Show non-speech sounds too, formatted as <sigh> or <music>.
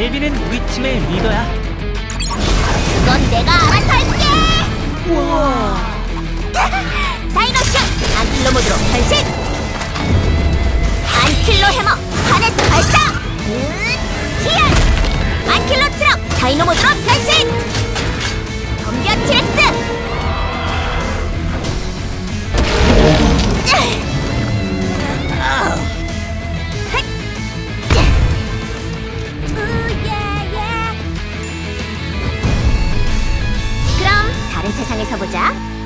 델비는 우리 팀의 리더야. 그건 내가 알아서 할게! 우와! <laughs> 다이노슛! 안킬로 모드로 변신! 안킬로 해머! 하네스 발사! 히얼! 안킬로 트럭! 다이노 모드로 변신! 당에서 보자.